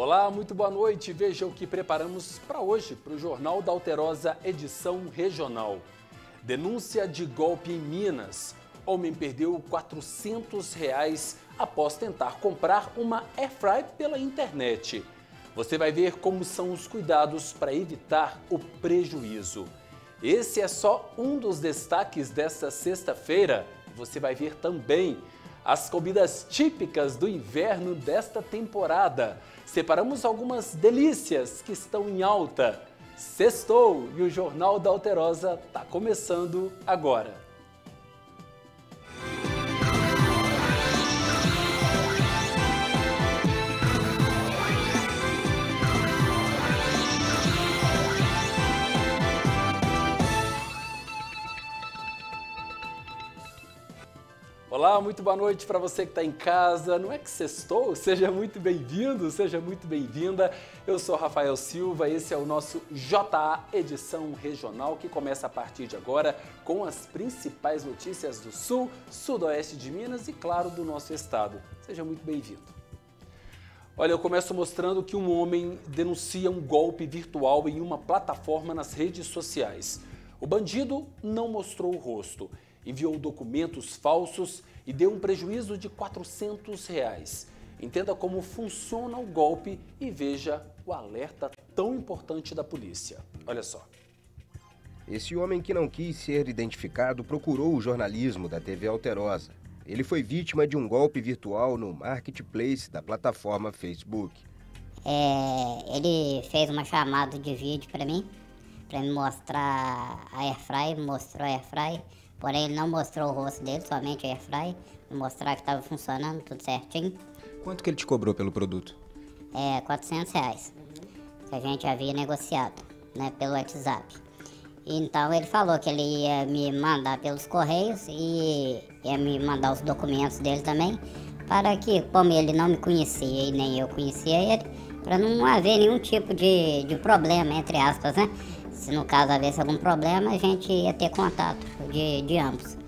Olá, muito boa noite. Veja o que preparamos para hoje, para o Jornal da Alterosa, edição regional. Denúncia de golpe em Minas. Homem perdeu 400 reais após tentar comprar uma Airfry pela internet. Você vai ver como são os cuidados para evitar o prejuízo. Esse é só um dos destaques desta sexta-feira. Você vai ver também as comidas típicas do inverno desta temporada. Separamos algumas delícias que estão em alta. Sextou e o Jornal da Alterosa está começando agora. Olá, muito boa noite para você que está em casa. Não é que sextou? Seja muito bem-vindo, seja muito bem-vinda. Eu sou Rafael Silva, esse é o nosso JA Edição Regional que começa a partir de agora com as principais notícias do Sul, Sudoeste de Minas e, claro, do nosso estado. Seja muito bem-vindo. Olha, eu começo mostrando que um homem denuncia um golpe virtual em uma plataforma nas redes sociais. O bandido não mostrou o rosto enviou documentos falsos e deu um prejuízo de 400 reais. Entenda como funciona o golpe e veja o alerta tão importante da polícia. Olha só. Esse homem que não quis ser identificado procurou o jornalismo da TV Alterosa. Ele foi vítima de um golpe virtual no marketplace da plataforma Facebook. É, ele fez uma chamada de vídeo para mim, para me mostrar a Airfry, mostrou a Airfry Porém, ele não mostrou o rosto dele, somente a airfry, mostrar que estava funcionando tudo certinho. Quanto que ele te cobrou pelo produto? É, 400 reais, que a gente havia negociado, né, pelo WhatsApp. Então ele falou que ele ia me mandar pelos correios e ia me mandar os documentos dele também, para que, como ele não me conhecia e nem eu conhecia ele, para não haver nenhum tipo de, de problema, entre aspas, né? Se no caso houvesse algum problema, a gente ia ter contato de, de ambos.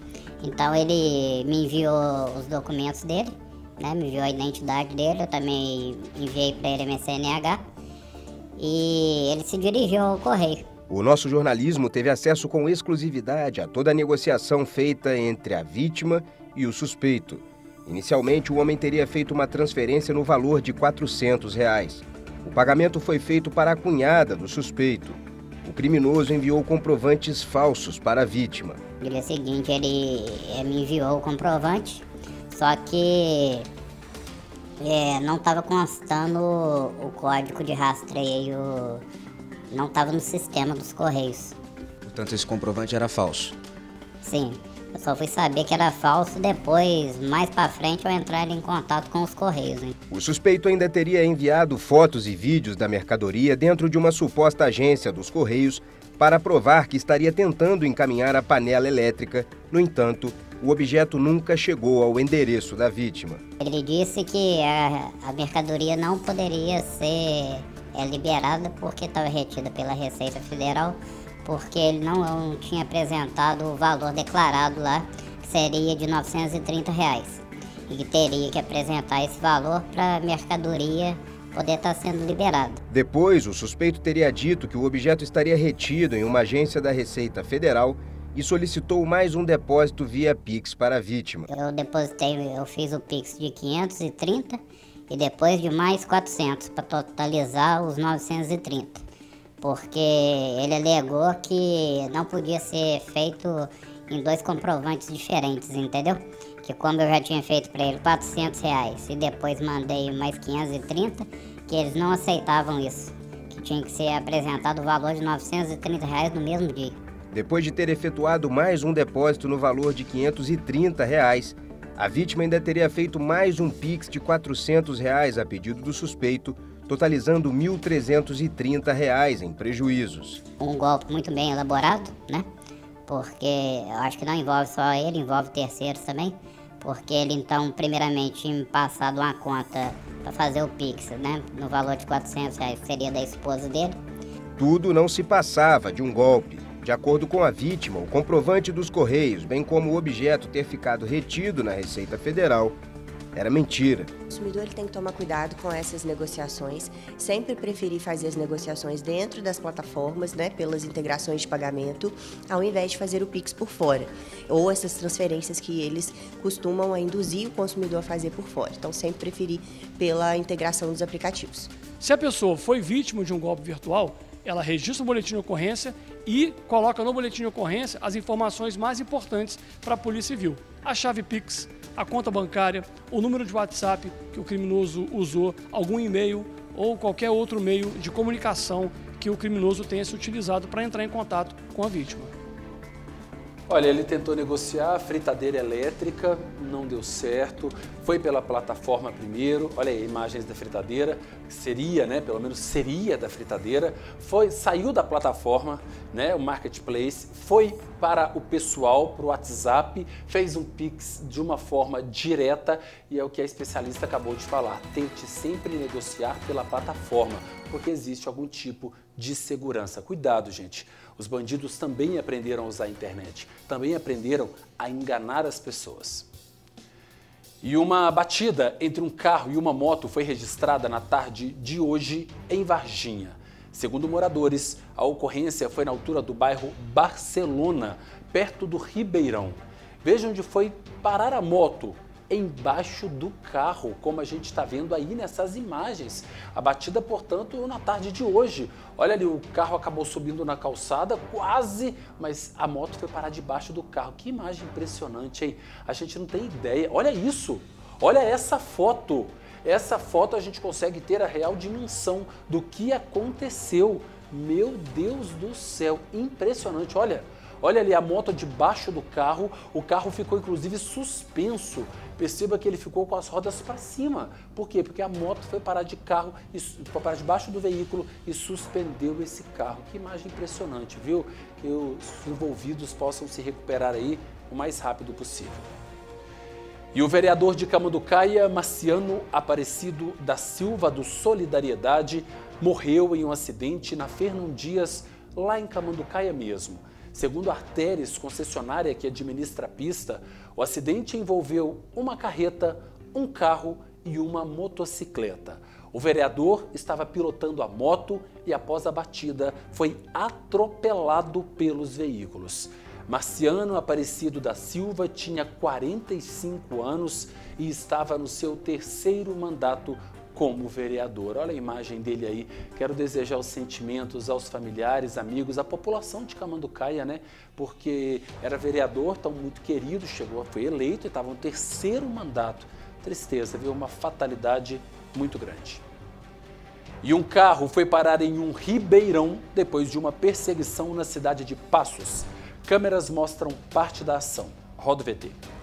Então ele me enviou os documentos dele, né? Me enviou a identidade dele, eu também enviei para ele a minha CNH e ele se dirigiu ao correio. O nosso jornalismo teve acesso com exclusividade a toda a negociação feita entre a vítima e o suspeito. Inicialmente, o homem teria feito uma transferência no valor de 400 reais. O pagamento foi feito para a cunhada do suspeito. O criminoso enviou comprovantes falsos para a vítima. No dia seguinte, ele me enviou o comprovante, só que é, não estava constando o código de rastreio, não estava no sistema dos Correios. Portanto, esse comprovante era falso? Sim. Eu só fui saber que era falso depois, mais para frente, eu entrar em contato com os Correios. Hein? O suspeito ainda teria enviado fotos e vídeos da mercadoria dentro de uma suposta agência dos Correios para provar que estaria tentando encaminhar a panela elétrica. No entanto, o objeto nunca chegou ao endereço da vítima. Ele disse que a, a mercadoria não poderia ser é, liberada porque estava retida pela Receita Federal porque ele não, não tinha apresentado o valor declarado lá, que seria de 930 reais. E teria que apresentar esse valor para a mercadoria poder estar tá sendo liberada. Depois, o suspeito teria dito que o objeto estaria retido em uma agência da Receita Federal e solicitou mais um depósito via Pix para a vítima. Eu depositei, eu fiz o Pix de 530 e depois de mais 400 para totalizar os 930 porque ele alegou que não podia ser feito em dois comprovantes diferentes, entendeu? Que como eu já tinha feito para ele 400 reais e depois mandei mais 530, que eles não aceitavam isso, que tinha que ser apresentado o valor de 930 reais no mesmo dia. Depois de ter efetuado mais um depósito no valor de 530 reais, a vítima ainda teria feito mais um Pix de 400 reais a pedido do suspeito, totalizando R$ 1.330 em prejuízos. Um golpe muito bem elaborado, né? Porque eu acho que não envolve só ele, envolve terceiros também. Porque ele então, primeiramente, tinha passado uma conta para fazer o Pix, né? No valor de 400 reais, que seria da esposa dele. Tudo não se passava de um golpe. De acordo com a vítima, o comprovante dos Correios, bem como o objeto ter ficado retido na Receita Federal, era mentira. O consumidor ele tem que tomar cuidado com essas negociações, sempre preferir fazer as negociações dentro das plataformas, né, pelas integrações de pagamento, ao invés de fazer o Pix por fora, ou essas transferências que eles costumam induzir o consumidor a fazer por fora. Então, sempre preferir pela integração dos aplicativos. Se a pessoa foi vítima de um golpe virtual, ela registra o boletim de ocorrência e coloca no boletim de ocorrência as informações mais importantes para a Polícia Civil. A chave Pix, a conta bancária, o número de WhatsApp que o criminoso usou, algum e-mail ou qualquer outro meio de comunicação que o criminoso tenha se utilizado para entrar em contato com a vítima. Olha, ele tentou negociar a fritadeira elétrica, não deu certo. Foi pela plataforma primeiro. Olha aí, imagens da fritadeira, seria, né, pelo menos seria da fritadeira. Foi, saiu da plataforma, né, o marketplace, foi para o pessoal, para o WhatsApp, fez um Pix de uma forma direta e é o que a especialista acabou de falar. Tente sempre negociar pela plataforma, porque existe algum tipo de segurança. Cuidado, gente. Os bandidos também aprenderam a usar a internet, também aprenderam a enganar as pessoas. E uma batida entre um carro e uma moto foi registrada na tarde de hoje em Varginha. Segundo moradores, a ocorrência foi na altura do bairro Barcelona, perto do Ribeirão. Veja onde foi parar a moto embaixo do carro, como a gente está vendo aí nessas imagens. A batida, portanto, na tarde de hoje. Olha ali, o carro acabou subindo na calçada, quase, mas a moto foi parar debaixo do carro. Que imagem impressionante, hein? A gente não tem ideia. Olha isso! Olha essa foto! Essa foto a gente consegue ter a real dimensão do que aconteceu. Meu Deus do céu, impressionante. Olha, olha ali a moto debaixo do carro. O carro ficou inclusive suspenso perceba que ele ficou com as rodas para cima. Por quê? Porque a moto foi parar de carro, e, parar debaixo do veículo e suspendeu esse carro. Que imagem impressionante, viu? Que os envolvidos possam se recuperar aí o mais rápido possível. E o vereador de Camanducaia, Marciano Aparecido da Silva do Solidariedade, morreu em um acidente na Fernão Dias, lá em Camanducaia mesmo. Segundo a Arteres, concessionária que administra a pista, o acidente envolveu uma carreta, um carro e uma motocicleta. O vereador estava pilotando a moto e, após a batida, foi atropelado pelos veículos. Marciano Aparecido da Silva tinha 45 anos e estava no seu terceiro mandato como vereador. Olha a imagem dele aí. Quero desejar os sentimentos aos familiares, amigos, à população de Camanducaia, né? Porque era vereador, tão muito querido, chegou, foi eleito e estava no terceiro mandato. Tristeza, viu? Uma fatalidade muito grande. E um carro foi parar em um ribeirão depois de uma perseguição na cidade de Passos. Câmeras mostram parte da ação. Roda o VT.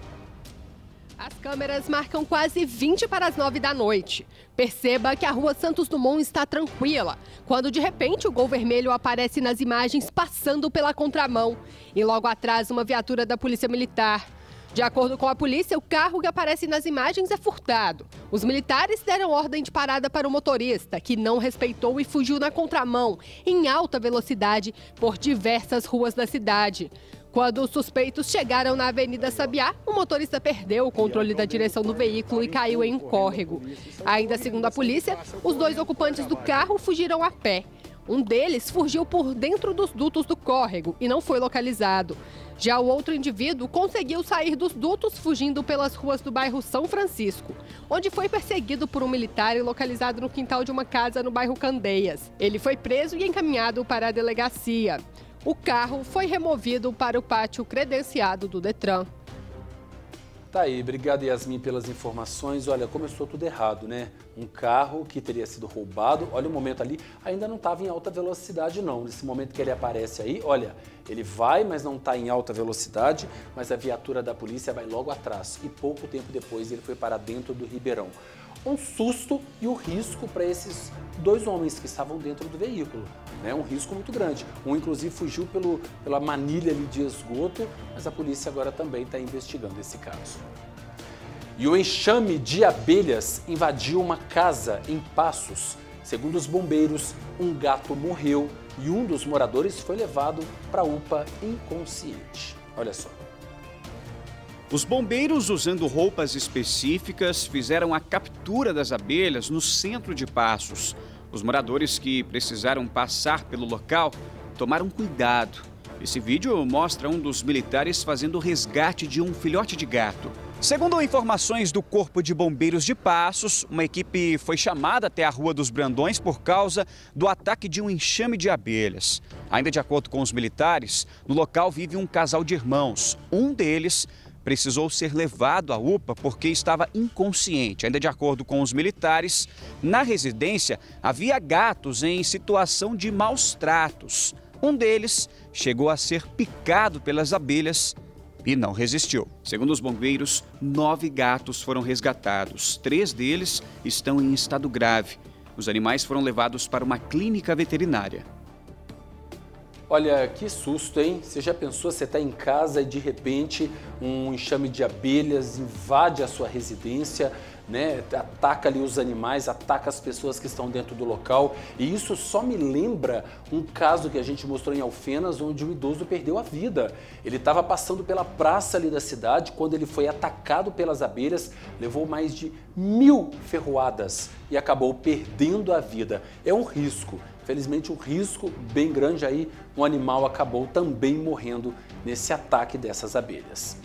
As câmeras marcam quase 20 para as 9 da noite. Perceba que a rua Santos Dumont está tranquila, quando de repente o gol vermelho aparece nas imagens passando pela contramão. E logo atrás, uma viatura da Polícia Militar. De acordo com a polícia, o carro que aparece nas imagens é furtado. Os militares deram ordem de parada para o motorista, que não respeitou e fugiu na contramão, em alta velocidade, por diversas ruas da cidade. Quando os suspeitos chegaram na Avenida Sabiá, o motorista perdeu o controle da direção do veículo e caiu em um córrego. Ainda segundo a polícia, os dois ocupantes do carro fugiram a pé. Um deles fugiu por dentro dos dutos do córrego e não foi localizado. Já o outro indivíduo conseguiu sair dos dutos fugindo pelas ruas do bairro São Francisco, onde foi perseguido por um militar e localizado no quintal de uma casa no bairro Candeias. Ele foi preso e encaminhado para a delegacia. O carro foi removido para o pátio credenciado do Detran. Tá aí, obrigado Yasmin pelas informações. Olha, começou tudo errado, né? Um carro que teria sido roubado, olha o momento ali, ainda não estava em alta velocidade não. Nesse momento que ele aparece aí, olha, ele vai, mas não está em alta velocidade, mas a viatura da polícia vai logo atrás. E pouco tempo depois ele foi para dentro do Ribeirão um susto e o risco para esses dois homens que estavam dentro do veículo. Né? Um risco muito grande. Um, inclusive, fugiu pelo, pela manilha ali de esgoto, mas a polícia agora também está investigando esse caso. E o enxame de abelhas invadiu uma casa em Passos. Segundo os bombeiros, um gato morreu e um dos moradores foi levado para a UPA inconsciente. Olha só. Os bombeiros, usando roupas específicas, fizeram a captura das abelhas no centro de Passos. Os moradores que precisaram passar pelo local tomaram cuidado. Esse vídeo mostra um dos militares fazendo o resgate de um filhote de gato. Segundo informações do Corpo de Bombeiros de Passos, uma equipe foi chamada até a Rua dos Brandões por causa do ataque de um enxame de abelhas. Ainda de acordo com os militares, no local vive um casal de irmãos. Um deles precisou ser levado à UPA porque estava inconsciente. Ainda de acordo com os militares, na residência havia gatos em situação de maus tratos. Um deles chegou a ser picado pelas abelhas e não resistiu. Segundo os bombeiros, nove gatos foram resgatados. Três deles estão em estado grave. Os animais foram levados para uma clínica veterinária. Olha, que susto, hein? Você já pensou, você está em casa e de repente um enxame de abelhas invade a sua residência, né? Ataca ali os animais, ataca as pessoas que estão dentro do local. E isso só me lembra um caso que a gente mostrou em Alfenas, onde um idoso perdeu a vida. Ele estava passando pela praça ali da cidade quando ele foi atacado pelas abelhas, levou mais de mil ferroadas e acabou perdendo a vida. É um risco. Felizmente, um risco bem grande aí, um animal acabou também morrendo nesse ataque dessas abelhas.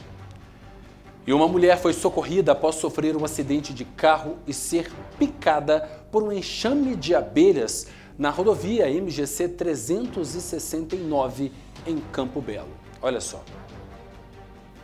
E uma mulher foi socorrida após sofrer um acidente de carro e ser picada por um enxame de abelhas na rodovia MGC 369 em Campo Belo. Olha só.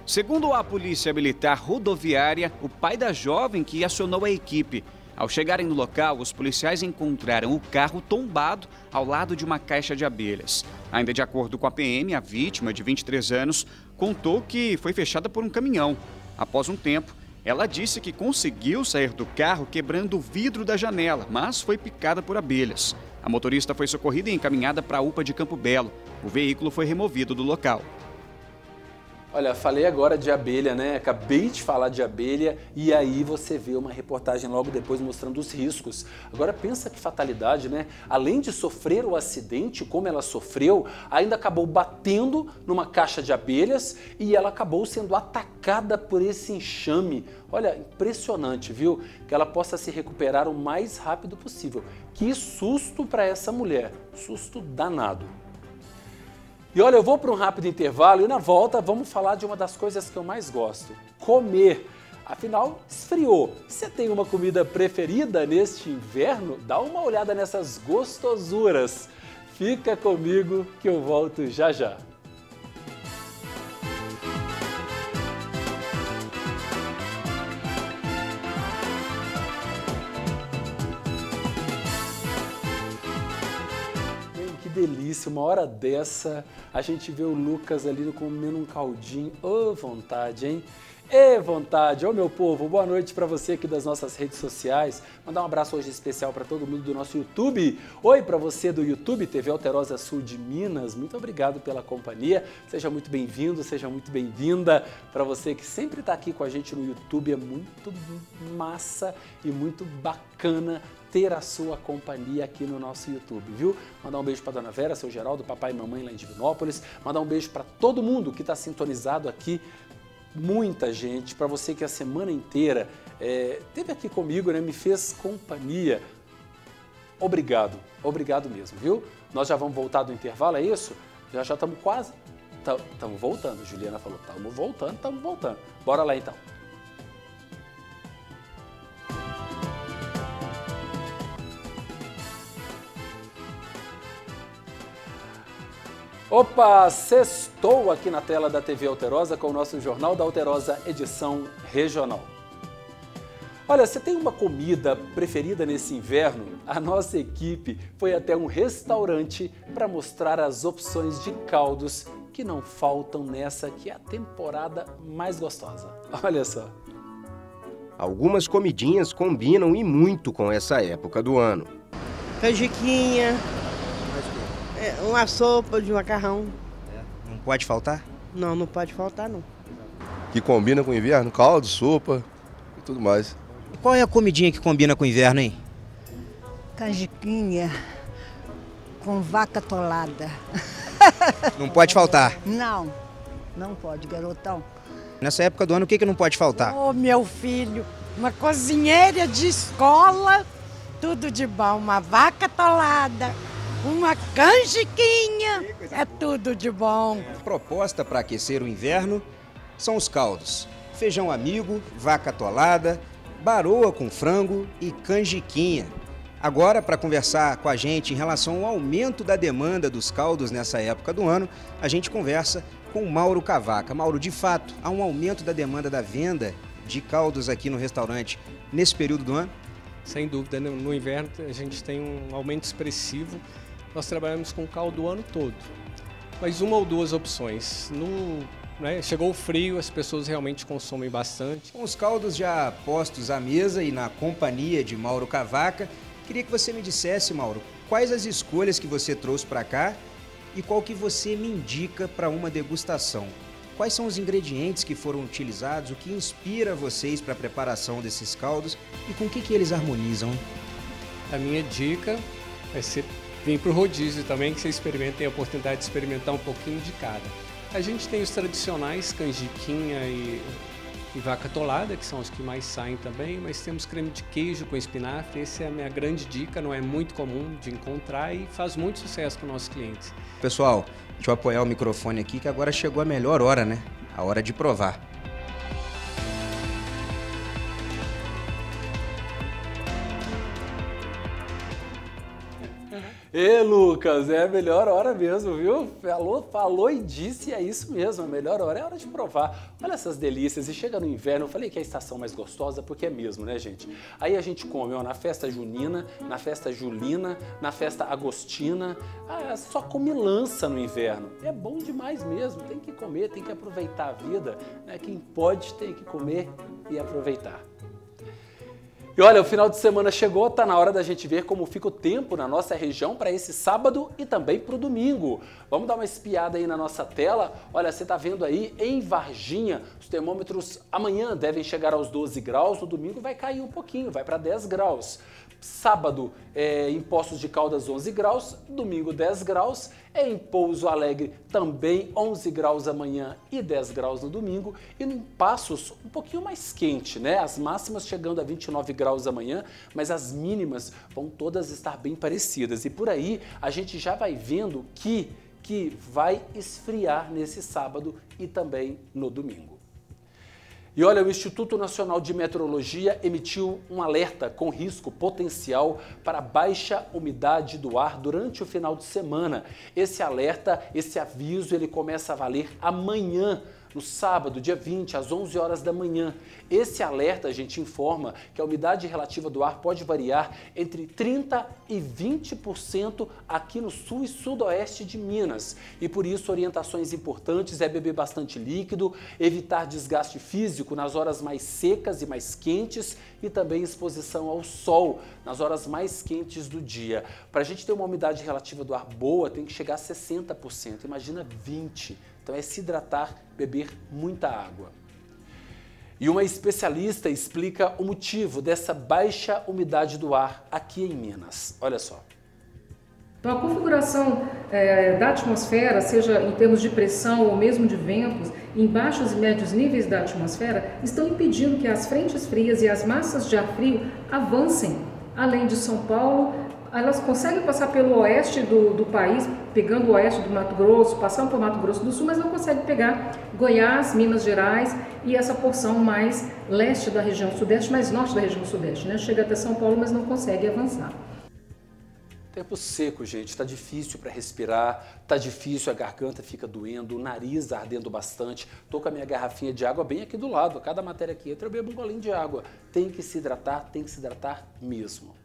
Segundo a Polícia Militar Rodoviária, o pai da jovem que acionou a equipe ao chegarem no local, os policiais encontraram o carro tombado ao lado de uma caixa de abelhas. Ainda de acordo com a PM, a vítima, de 23 anos, contou que foi fechada por um caminhão. Após um tempo, ela disse que conseguiu sair do carro quebrando o vidro da janela, mas foi picada por abelhas. A motorista foi socorrida e encaminhada para a UPA de Campo Belo. O veículo foi removido do local. Olha, falei agora de abelha, né? Acabei de falar de abelha e aí você vê uma reportagem logo depois mostrando os riscos. Agora pensa que fatalidade, né? Além de sofrer o acidente, como ela sofreu, ainda acabou batendo numa caixa de abelhas e ela acabou sendo atacada por esse enxame. Olha, impressionante, viu? Que ela possa se recuperar o mais rápido possível. Que susto para essa mulher, susto danado. E olha, eu vou para um rápido intervalo e na volta vamos falar de uma das coisas que eu mais gosto: comer. Afinal, esfriou. Você tem uma comida preferida neste inverno? Dá uma olhada nessas gostosuras. Fica comigo que eu volto já já. Delícia, uma hora dessa, a gente vê o Lucas ali comendo um caldinho. Ô, oh, vontade, hein? E vontade, ô meu povo, boa noite para você aqui das nossas redes sociais. Mandar um abraço hoje especial para todo mundo do nosso YouTube. Oi para você do YouTube, TV Alterosa Sul de Minas. Muito obrigado pela companhia. Seja muito bem-vindo, seja muito bem-vinda. Para você que sempre está aqui com a gente no YouTube, é muito massa e muito bacana ter a sua companhia aqui no nosso YouTube, viu? Mandar um beijo para Dona Vera, seu Geraldo, papai e mamãe lá em Divinópolis. Mandar um beijo para todo mundo que está sintonizado aqui. Muita gente, para você que a semana inteira é, teve aqui comigo, né, me fez companhia. Obrigado, obrigado mesmo, viu? Nós já vamos voltar do intervalo, é isso? Já já estamos quase. Estamos voltando, Juliana falou. Estamos voltando, estamos voltando. Bora lá então. Opa, sextou aqui na tela da TV Alterosa com o nosso Jornal da Alterosa, edição regional. Olha, você tem uma comida preferida nesse inverno? A nossa equipe foi até um restaurante para mostrar as opções de caldos que não faltam nessa que é a temporada mais gostosa. Olha só. Algumas comidinhas combinam e muito com essa época do ano. Canjiquinha, uma sopa de macarrão. É, não pode faltar? Não, não pode faltar não. Que combina com o inverno? Caldo, sopa e tudo mais. Qual é a comidinha que combina com o inverno, hein? Canjiquinha com vaca tolada. Não pode faltar? Não, não pode, garotão. Nessa época do ano, o que, que não pode faltar? Ô, meu filho, uma cozinheira de escola, tudo de bom. Uma vaca atolada, uma canjiquinha, é tudo de bom. A proposta para aquecer o inverno são os caldos. Feijão amigo, vaca atolada, baroa com frango e canjiquinha. Agora, para conversar com a gente em relação ao aumento da demanda dos caldos nessa época do ano, a gente conversa com o Mauro Cavaca. Mauro, de fato, há um aumento da demanda da venda de caldos aqui no restaurante nesse período do ano? Sem dúvida, no inverno a gente tem um aumento expressivo. Nós trabalhamos com caldo o ano todo, mas uma ou duas opções. No né? Chegou o frio, as pessoas realmente consomem bastante. Com os caldos já postos à mesa e na companhia de Mauro Cavaca, queria que você me dissesse, Mauro, quais as escolhas que você trouxe para cá e qual que você me indica para uma degustação. Quais são os ingredientes que foram utilizados, o que inspira vocês para a preparação desses caldos e com o que, que eles harmonizam? A minha dica é ser, vir para o rodízio também, que você experimentem a oportunidade de experimentar um pouquinho de cada. A gente tem os tradicionais canjiquinha e, e vaca tolada, que são os que mais saem também, mas temos creme de queijo com espinafre, essa é a minha grande dica, não é muito comum de encontrar e faz muito sucesso com nossos clientes. Pessoal, deixa eu apoiar o microfone aqui que agora chegou a melhor hora, né? A hora de provar. Ê, Lucas, é a melhor hora mesmo, viu? Falou, falou e disse, é isso mesmo, a melhor hora é a hora de provar. Olha essas delícias, e chega no inverno, eu falei que é a estação mais gostosa, porque é mesmo, né, gente? Aí a gente come, ó, na festa junina, na festa julina, na festa agostina, ah, só come lança no inverno. É bom demais mesmo, tem que comer, tem que aproveitar a vida, né? Quem pode tem que comer e aproveitar. E olha, o final de semana chegou, tá na hora da gente ver como fica o tempo na nossa região para esse sábado e também para o domingo. Vamos dar uma espiada aí na nossa tela. Olha, você tá vendo aí em Varginha, os termômetros amanhã devem chegar aos 12 graus, no domingo vai cair um pouquinho, vai para 10 graus. Sábado, é, em Poços de Caldas, 11 graus. Domingo, 10 graus. Em Pouso Alegre, também 11 graus amanhã e 10 graus no domingo. E em Passos, um pouquinho mais quente, né? As máximas chegando a 29 graus amanhã, mas as mínimas vão todas estar bem parecidas. E por aí, a gente já vai vendo que, que vai esfriar nesse sábado e também no domingo. E olha, o Instituto Nacional de Meteorologia emitiu um alerta com risco potencial para baixa umidade do ar durante o final de semana. Esse alerta, esse aviso, ele começa a valer amanhã no sábado, dia 20, às 11 horas da manhã. Esse alerta a gente informa que a umidade relativa do ar pode variar entre 30 e 20% aqui no sul e sudoeste de Minas. E por isso, orientações importantes é beber bastante líquido, evitar desgaste físico nas horas mais secas e mais quentes e também exposição ao sol nas horas mais quentes do dia. Para a gente ter uma umidade relativa do ar boa, tem que chegar a 60%. Imagina 20%. Então é se hidratar, beber muita água. E uma especialista explica o motivo dessa baixa umidade do ar aqui em Minas. Olha só. Então, a configuração é, da atmosfera, seja em termos de pressão ou mesmo de ventos, em baixos e médios níveis da atmosfera, estão impedindo que as frentes frias e as massas de ar frio avancem, além de São Paulo, elas conseguem passar pelo oeste do, do país, pegando o oeste do Mato Grosso, passando por Mato Grosso do Sul, mas não conseguem pegar Goiás, Minas Gerais e essa porção mais leste da região sudeste, mais norte da região sudeste, né? Chega até São Paulo, mas não consegue avançar. Tempo seco, gente, tá difícil para respirar, tá difícil, a garganta fica doendo, o nariz ardendo bastante. Tô com a minha garrafinha de água bem aqui do lado. Cada matéria que entra, eu bebo um golinho de água. Tem que se hidratar, tem que se hidratar mesmo.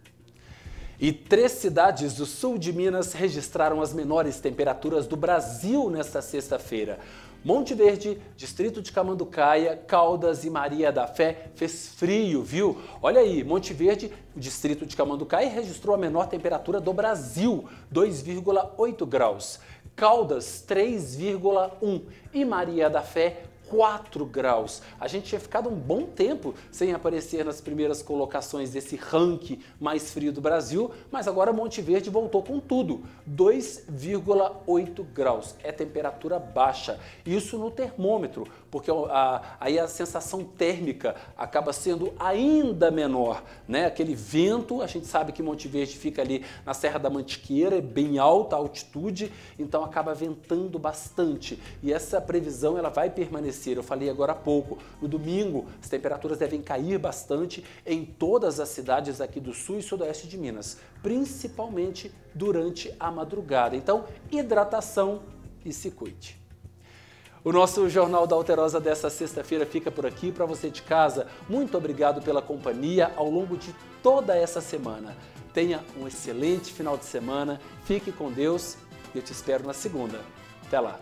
E três cidades do sul de Minas registraram as menores temperaturas do Brasil nesta sexta-feira. Monte Verde, Distrito de Camanducaia, Caldas e Maria da Fé fez frio, viu? Olha aí, Monte Verde, o Distrito de Camanducaia registrou a menor temperatura do Brasil, 2,8 graus. Caldas, 3,1 e Maria da Fé, 4 graus. A gente tinha ficado um bom tempo sem aparecer nas primeiras colocações desse ranking mais frio do Brasil, mas agora Monte Verde voltou com tudo, 2,8 graus. É temperatura baixa. Isso no termômetro. Porque a, aí a sensação térmica acaba sendo ainda menor, né? Aquele vento, a gente sabe que Monte Verde fica ali na Serra da Mantiqueira, é bem alta altitude, então acaba ventando bastante. E essa previsão ela vai permanecer. Eu falei agora há pouco, no domingo as temperaturas devem cair bastante em todas as cidades aqui do sul e sudoeste de Minas, principalmente durante a madrugada. Então, hidratação e se cuide. O nosso Jornal da Alterosa dessa sexta-feira fica por aqui. Para você de casa, muito obrigado pela companhia ao longo de toda essa semana. Tenha um excelente final de semana, fique com Deus e eu te espero na segunda. Até lá!